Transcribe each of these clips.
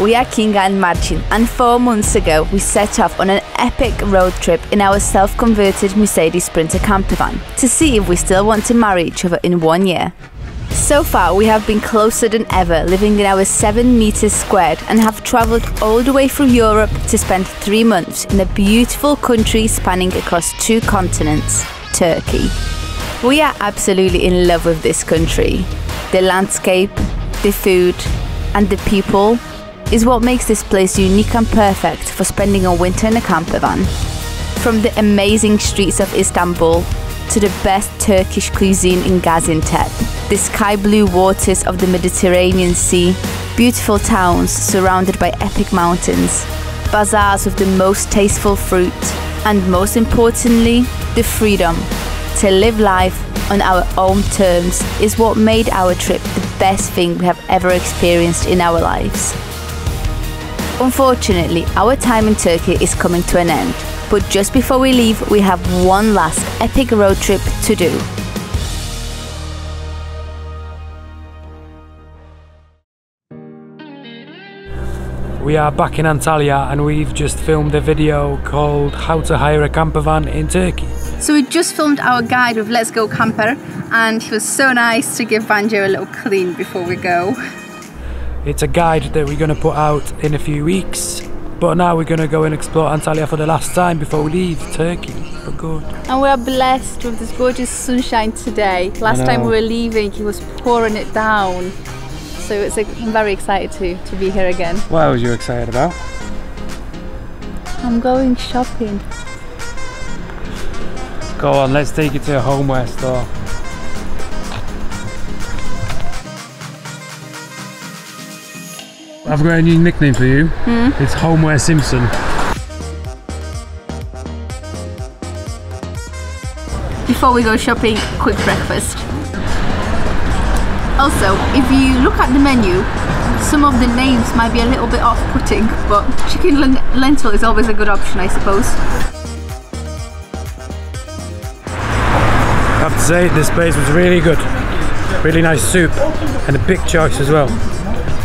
We are Kinga and Marcin, and four months ago we set off on an epic road trip in our self converted Mercedes Sprinter camper van to see if we still want to marry each other in one year. So far, we have been closer than ever, living in our 7 meters squared, and have travelled all the way through Europe to spend three months in a beautiful country spanning across two continents Turkey. We are absolutely in love with this country. The landscape, the food, and the people is what makes this place unique and perfect for spending a winter in a camper van. From the amazing streets of Istanbul to the best Turkish cuisine in Gaziantep, the sky blue waters of the Mediterranean Sea, beautiful towns surrounded by epic mountains, bazaars with the most tasteful fruit, and most importantly, the freedom to live life on our own terms is what made our trip the best thing we have ever experienced in our lives. Unfortunately, our time in Turkey is coming to an end, but just before we leave, we have one last epic road trip to do. We are back in Antalya and we've just filmed a video called How to Hire a Camper Van in Turkey. So we just filmed our guide with Let's Go Camper and he was so nice to give Banjo a little clean before we go. It's a guide that we're going to put out in a few weeks but now we're going to go and explore Antalya for the last time before we leave Turkey for good. And we are blessed with this gorgeous sunshine today. Last time we were leaving he was pouring it down so it's like, I'm very excited to, to be here again. What was you excited about? I'm going shopping. Go on, let's take you to a homeware store. I've got a new nickname for you. Mm. It's Homeware Simpson. Before we go shopping, quick breakfast. Also, if you look at the menu, some of the names might be a little bit off-putting, but chicken lentil is always a good option, I suppose. I have to say, this place was really good. Really nice soup, and a big choice as well.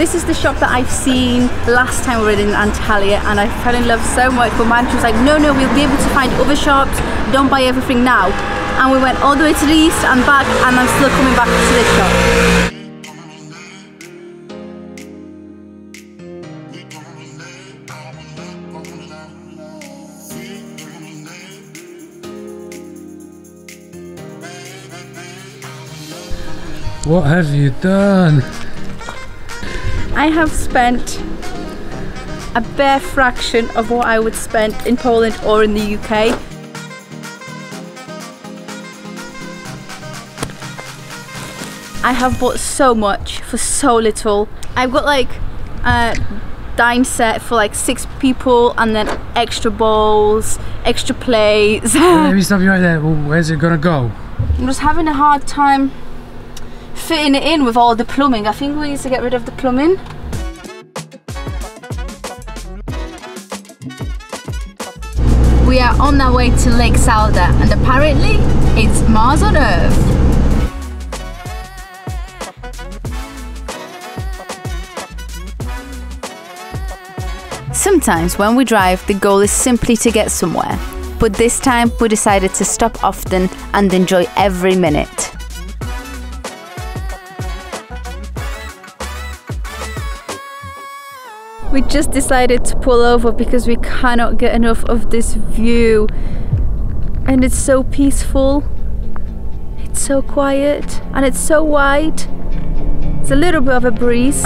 This is the shop that I've seen last time we were in Antalya and I fell in love so much but man was like no no we'll be able to find other shops don't buy everything now and we went all the way to the east and back and I'm still coming back to this shop. What have you done? I have spent a bare fraction of what I would spend in Poland or in the UK I have bought so much for so little. I've got like a dine set for like six people and then extra bowls, extra plates. Let me stop you right there. Well, where's it gonna go? I'm just having a hard time fitting it in with all the plumbing. I think we need to get rid of the plumbing. We are on our way to Lake Salda and apparently it's Mars on Earth. Sometimes when we drive, the goal is simply to get somewhere. But this time we decided to stop often and enjoy every minute. We just decided to pull over because we cannot get enough of this view. And it's so peaceful. It's so quiet and it's so wide. It's a little bit of a breeze,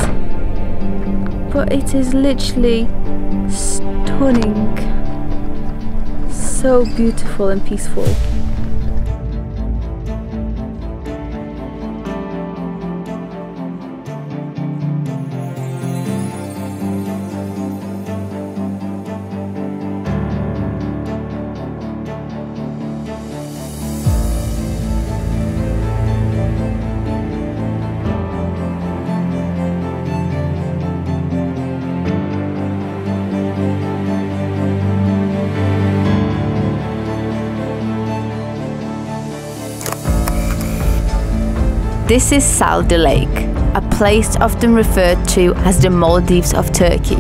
but it is literally stunning. So beautiful and peaceful. This is Salda Lake, a place often referred to as the Maldives of Turkey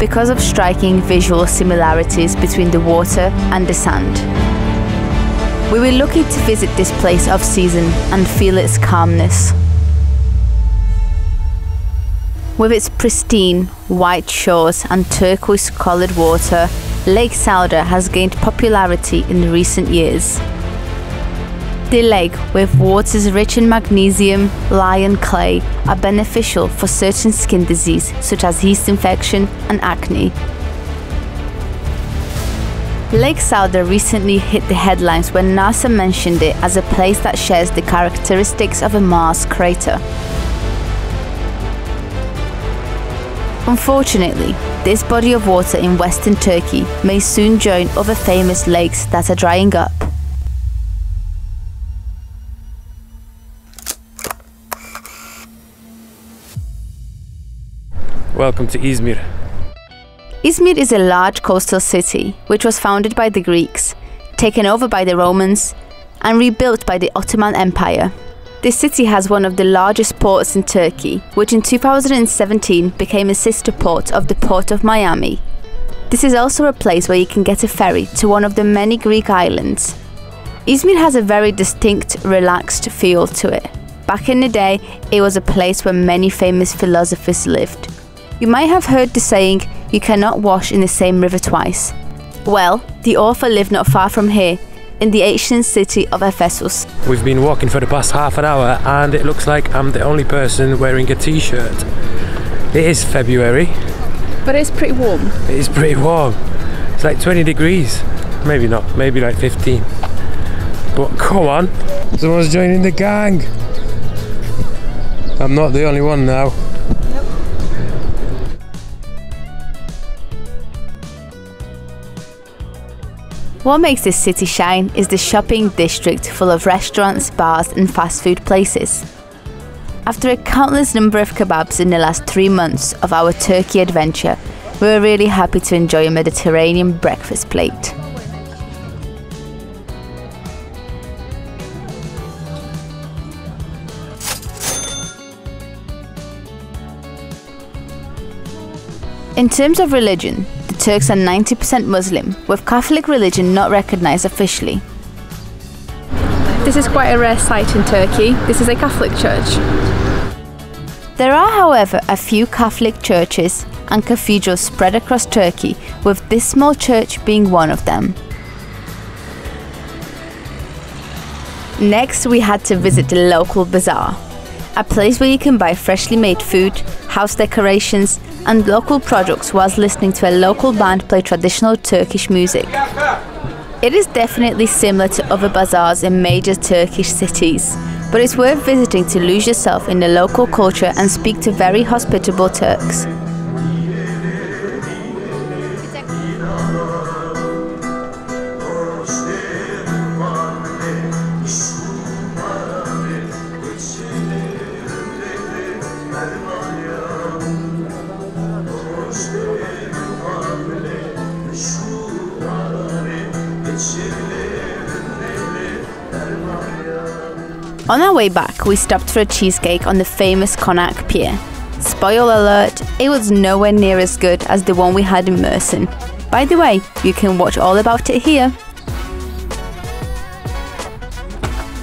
because of striking visual similarities between the water and the sand. We were lucky to visit this place off season and feel its calmness. With its pristine white shores and turquoise coloured water, Lake Salda has gained popularity in recent years. The lake, with waters rich in magnesium, and clay, are beneficial for certain skin disease such as yeast infection and acne. Lake Salda recently hit the headlines when NASA mentioned it as a place that shares the characteristics of a Mars crater. Unfortunately, this body of water in western Turkey may soon join other famous lakes that are drying up. Welcome to Izmir. Izmir is a large coastal city which was founded by the Greeks, taken over by the Romans, and rebuilt by the Ottoman Empire. This city has one of the largest ports in Turkey, which in 2017 became a sister port of the Port of Miami. This is also a place where you can get a ferry to one of the many Greek islands. Izmir has a very distinct, relaxed feel to it. Back in the day, it was a place where many famous philosophers lived. You might have heard the saying, you cannot wash in the same river twice. Well, the author lived not far from here, in the ancient city of Ephesus. We've been walking for the past half an hour and it looks like I'm the only person wearing a t-shirt. It is February. But it's pretty warm. It is pretty warm. It's like 20 degrees. Maybe not, maybe like 15. But come on, someone's joining the gang. I'm not the only one now. What makes this city shine is the shopping district full of restaurants, bars, and fast food places. After a countless number of kebabs in the last three months of our Turkey adventure, we were really happy to enjoy a Mediterranean breakfast plate. In terms of religion, Turks are 90% Muslim, with Catholic religion not recognized officially. This is quite a rare sight in Turkey. This is a Catholic church. There are, however, a few Catholic churches and cathedrals spread across Turkey, with this small church being one of them. Next, we had to visit the local bazaar, a place where you can buy freshly made food, house decorations, and local products whilst listening to a local band play traditional Turkish music. It is definitely similar to other bazaars in major Turkish cities, but it's worth visiting to lose yourself in the local culture and speak to very hospitable Turks. On our way back, we stopped for a cheesecake on the famous Konak Pier. Spoiler alert, it was nowhere near as good as the one we had in Mersin. By the way, you can watch all about it here.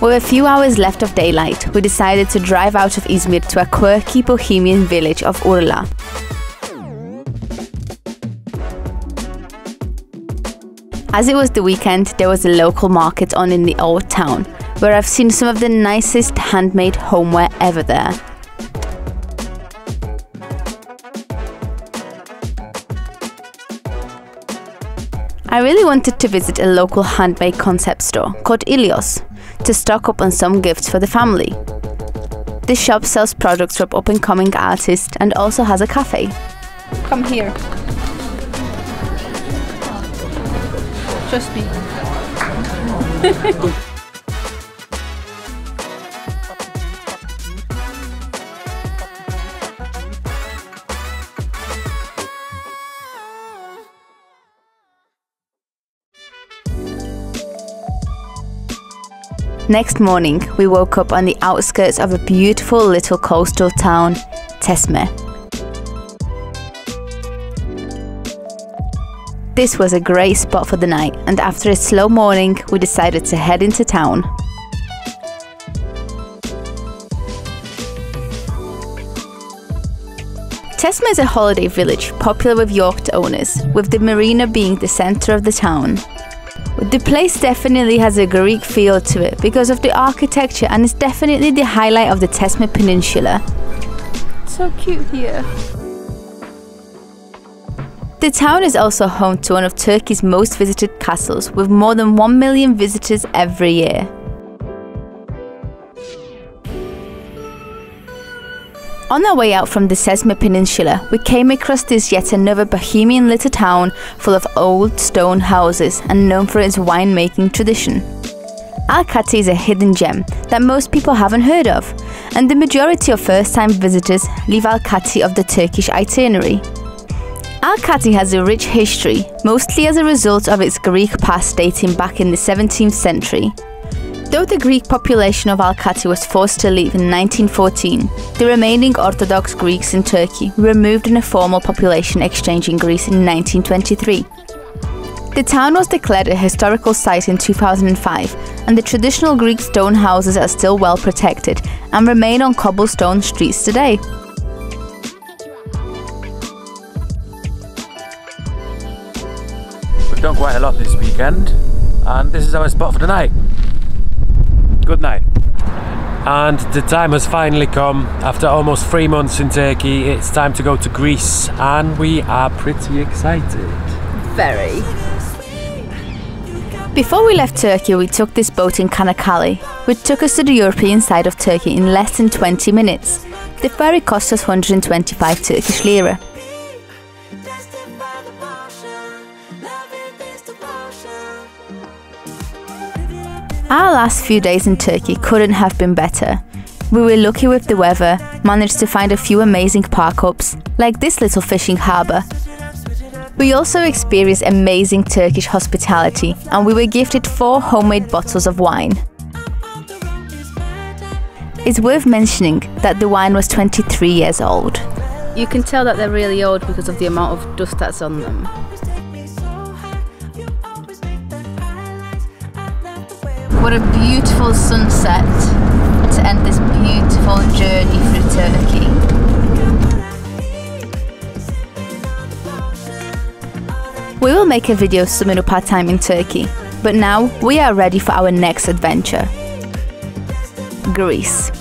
With a few hours left of daylight, we decided to drive out of Izmir to a quirky bohemian village of Urla. As it was the weekend, there was a local market on in the old town, where I've seen some of the nicest handmade homeware ever there. I really wanted to visit a local handmade concept store called Ilios to stock up on some gifts for the family. This shop sells products from up and coming artists and also has a cafe. Come here. Trust me. Next morning, we woke up on the outskirts of a beautiful little coastal town, Cesme. This was a great spot for the night, and after a slow morning, we decided to head into town. Cesme is a holiday village popular with yacht owners, with the marina being the centre of the town. The place definitely has a Greek feel to it because of the architecture and is definitely the highlight of the Cesme Peninsula. So cute here. The town is also home to one of Turkey's most visited castles with more than 1 million visitors every year. On our way out from the Cesme Peninsula, we came across this yet another bohemian little town full of old stone houses and known for its winemaking tradition. Alacati is a hidden gem that most people haven't heard of, and the majority of first time visitors leave Alacati of the Turkish itinerary. Alacati has a rich history, mostly as a result of its Greek past dating back in the 17th century. Though the Greek population of Alacati was forced to leave in 1914, the remaining Orthodox Greeks in Turkey were removed in a formal population exchange in Greece in 1923. The town was declared a historical site in 2005, and the traditional Greek stone houses are still well protected and remain on cobblestone streets today. Done quite a lot this weekend, and this is our spot for the night good night. And the time has finally come. After almost three months in Turkey, it's time to go to Greece, and we are pretty excited. Very. Before we left Turkey, we took this boat in Canakkale, which took us to the European side of Turkey in less than 20 minutes. The ferry cost us 125 Turkish lira. Our last few days in Turkey couldn't have been better. We were lucky with the weather, managed to find a few amazing park ups, like this little fishing harbour. We also experienced amazing Turkish hospitality and we were gifted four homemade bottles of wine. It's worth mentioning that the wine was 23 years old. You can tell that they're really old because of the amount of dust that's on them. What a beautiful sunset to end this beautiful journey through Turkey. We will make a video summing up our time in Turkey, but now we are ready for our next adventure Greece.